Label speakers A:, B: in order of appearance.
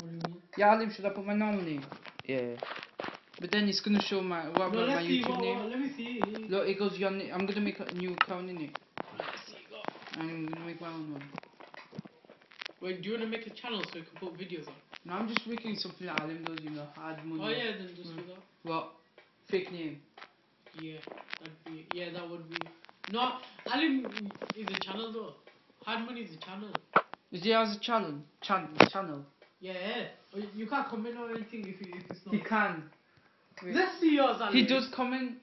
A: What do you mean?
B: Yeah, Alim, should I put my normal name? Yeah. But then it's gonna show my what
A: No,
B: about my
A: see.
B: YouTube
A: What,
B: name.
A: what, let me see.
B: Look, it goes your name. I'm gonna make a new account in it.
A: Let's see.
B: I'm gonna make my own one.
A: Wait, do you want to make a channel so you can put videos on?
B: No, I'm just making something that Alim does, you know, hard money.
A: Oh yeah, then just do
B: Mm.
A: that.
B: What? Fake name.
A: Yeah, that'd be. Yeah, that would be. No, Alim is a channel though. Hard money is a channel.
B: Is he has a channel? Chan channel.
A: Yeah, Oh, you- can't comment on anything if, you, if it's
B: He
A: not.
B: can.
A: Let's see yours, Alim.
B: He does comment